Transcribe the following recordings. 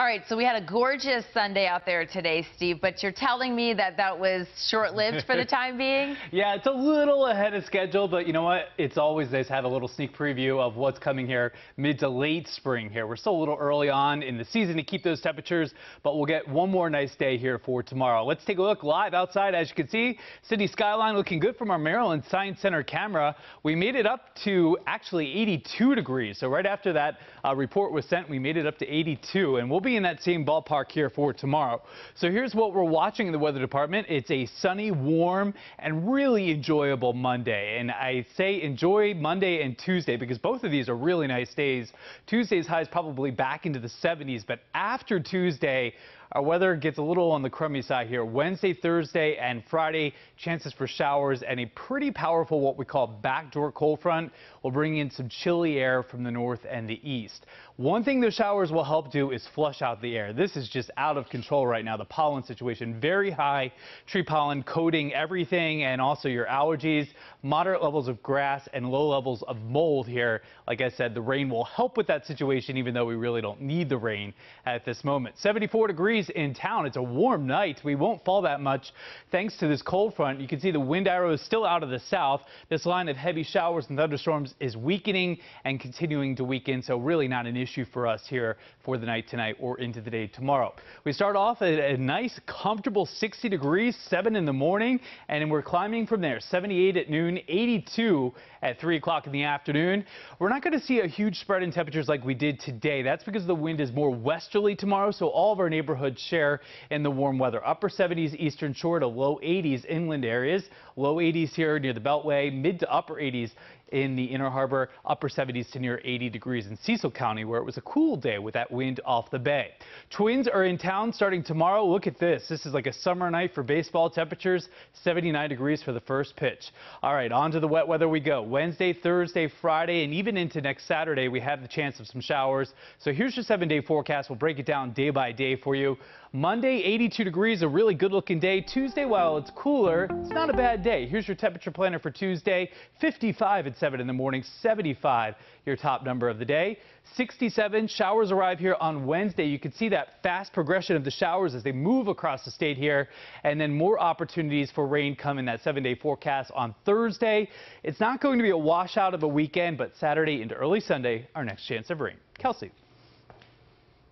All right, so we had a gorgeous Sunday out there today, Steve, but you're telling me that that was short-lived for the time being? Yeah, it's a little ahead of schedule, but you know what? It's always nice to have a little sneak preview of what's coming here mid to late spring here. We're still a little early on in the season to keep those temperatures, but we'll get one more nice day here for tomorrow. Let's take a look live outside. As you can see, city skyline looking good from our Maryland Science Center camera. We made it up to actually 82 degrees. So right after that uh, report was sent, we made it up to 82, and we'll be be in that same ballpark here for tomorrow. So here's what we're watching in the weather department. It's a sunny, warm, and really enjoyable Monday. And I say enjoy Monday and Tuesday because both of these are really nice days. Tuesday's high is probably back into the 70s, but after Tuesday, our weather gets a little on the crummy side here. Wednesday, Thursday, and Friday, chances for showers and a pretty powerful what we call backdoor cold front will bring in some chilly air from the north and the east. One thing the showers will help do is flush out the air. This is just out of control right now. The pollen situation, very high tree pollen coating everything and also your allergies, moderate levels of grass and low levels of mold here. Like I said, the rain will help with that situation even though we really don't need the rain at this moment. 74 degrees degrees in town. It's a warm night. We won't fall that much thanks to this cold front. You can see the wind arrow is still out of the south. This line of heavy showers and thunderstorms is weakening and continuing to weaken, so really not an issue for us here for the night tonight or into the day tomorrow. We start off at a nice, comfortable 60 degrees, 7 in the morning, and we're climbing from there. 78 at noon, 82 at 3 o'clock in the afternoon. We're not going to see a huge spread in temperatures like we did today. That's because the wind is more westerly tomorrow, so all of our neighborhoods neighborhoods share in the warm weather. Upper 70s eastern shore to low 80s inland areas. Low 80s here near the Beltway, mid to upper 80s in the Inner Harbor, upper 70s to near 80 degrees in Cecil County, where it was a cool day with that wind off the bay. Twins are in town starting tomorrow. Look at this. This is like a summer night for baseball temperatures, 79 degrees for the first pitch. All right, on to the wet weather we go. Wednesday, Thursday, Friday, and even into next Saturday, we have the chance of some showers. So here's your seven-day forecast. We'll break it down day by day for you. Monday, 82 degrees, a really good-looking day. Tuesday, while it's cooler, it's not a bad day. Here's your temperature planner for Tuesday, 55 at 7 in the morning, 75 your top number of the day. 67 showers arrive here on Wednesday. You can see that fast progression of the showers as they move across the state here, and then more opportunities for rain come in that seven-day forecast on Thursday. It's not going to be a washout of a weekend, but Saturday into early Sunday, our next chance of rain. Kelsey.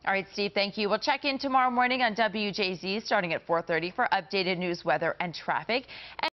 All right, Steve, thank you. We'll check in tomorrow morning on WJZ starting at 4.30 for updated news, weather, and traffic. And